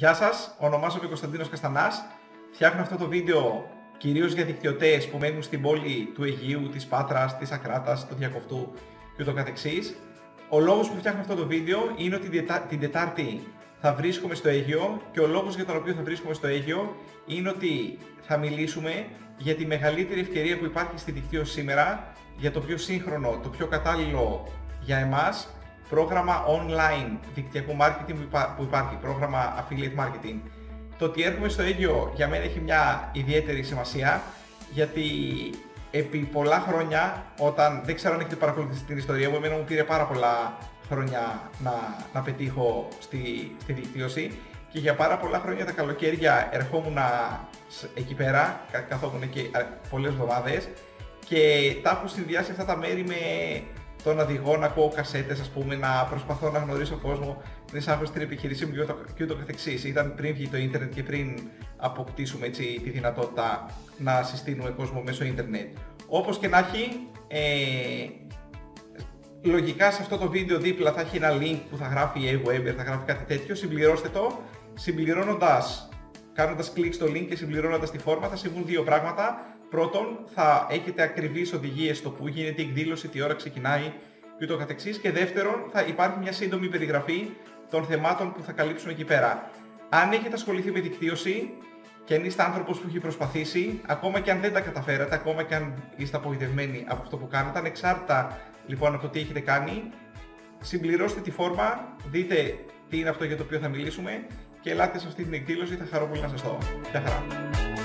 Γεια σας, ονομάζομαι Κωνσταντίνος Καστανάς. Φτιάχνω αυτό το βίντεο κυρίως για δικτυωτές που μένουν στην πόλη του Αιγείου, της Πάτρας, της Ακράτας, του Διακοφτού και ούτω καθεξής. Ο λόγος που φτιάχνω αυτό το βίντεο είναι ότι την Τετάρτη θα βρίσκομαι στο Αίγιο και ο λόγος για τον οποίο θα βρίσκομαι στο Αίγιο είναι ότι θα μιλήσουμε για τη μεγαλύτερη ευκαιρία που υπάρχει στη δικτύωση σήμερα, για το πιο σύγχρονο, το πιο κατάλληλο για εμάς πρόγραμμα online δικτυακού marketing που υπάρχει, πρόγραμμα affiliate marketing. Το ότι έρχομαι στο ίδιο για μένα έχει μια ιδιαίτερη σημασία γιατί επί πολλά χρόνια, όταν δεν ξέρω αν έχετε παρακολουθήσει την ιστορία μου, εμένα μου πήρε πάρα πολλά χρόνια να, να πετύχω στη, στη δικτύωση και για πάρα πολλά χρόνια τα καλοκαίρια ερχόμουν εκεί πέρα, καθόμουν εκεί πολλές εβδομάδες και τα έχω συνδυάσει αυτά τα μέρη με τον οδηγό να ακούω κασέτες, ας πούμε, να προσπαθώ να γνωρίσω κόσμο, να εισάγω στην επιχείρησή μου και ούτω, και ούτω καθεξής. Ήταν πριν βγει το ίντερνετ και πριν αποκτήσουμε έτσι, τη δυνατότητα να συστήνουμε κόσμο μέσω ίντερνετ. Όπως και να έχει, ε, λογικά σε αυτό το βίντεο δίπλα θα έχει ένα link που θα γράφει Aweber, θα γράφει κάτι τέτοιο, συμπληρώστε το, συμπληρώνοντας, κάνοντας κλικ στο link και συμπληρώνοντας τη φόρμα θα συμβούν δύο πράγματα. Πρώτον, θα έχετε ακριβείς οδηγίες στο που γίνεται η εκδήλωση, τι ώρα ξεκινάει και ούτω καθεξής. Και δεύτερον, θα υπάρχει μια σύντομη περιγραφή των θεμάτων που θα καλύψουν εκεί πέρα. Αν έχετε ασχοληθεί με δικτύωση και αν είστε άνθρωπος που έχει προσπαθήσει, ακόμα και αν δεν τα καταφέρατε, ακόμα και αν είστε απογοητευμένοι από αυτό που κάνετε, ανεξάρτητα λοιπόν από το τι έχετε κάνει, συμπληρώστε τη φόρμα, δείτε τι είναι αυτό για το οποίο θα μιλήσουμε και ελάτε σε αυτή την εκδήλωση, θα χαρώ πολύ να σας δω. Γεια χαρά!